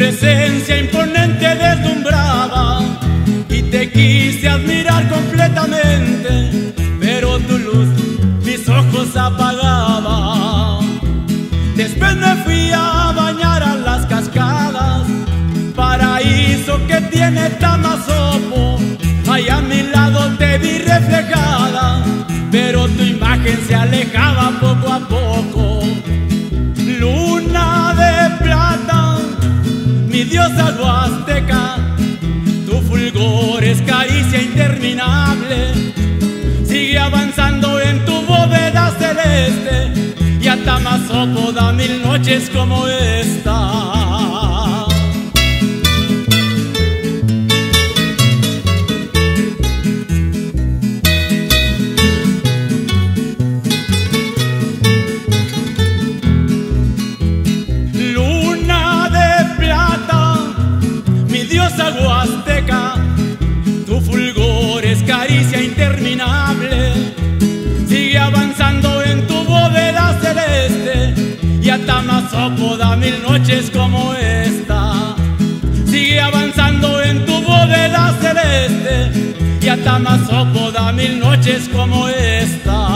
presencia imponente deslumbraba y te quise admirar completamente, pero tu luz mis ojos apagaba. Después me fui a bañar a las cascadas, paraíso que tiene Tamazopo. Ahí a mi lado te vi reflejada, pero tu imagen se alejaba poco a poco. Diosa huasteca, tu fulgor es caricia interminable. Sigue avanzando en tu bóveda celeste y a Tamasopo da mil noches como esta. Tamasopo da mil noches como esta. Sigue avanzando en tu bóveda celeste y a Tamasopo da mil noches como esta.